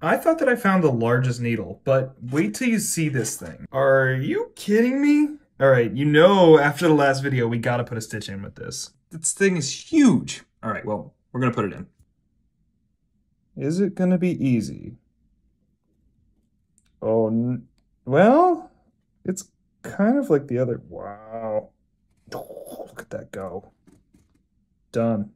I thought that I found the largest needle, but wait till you see this thing. Are you kidding me? All right, you know after the last video, we gotta put a stitch in with this. This thing is huge. All right, well, we're gonna put it in. Is it gonna be easy? Oh, well, it's kind of like the other. Wow. Oh, look at that go. Done.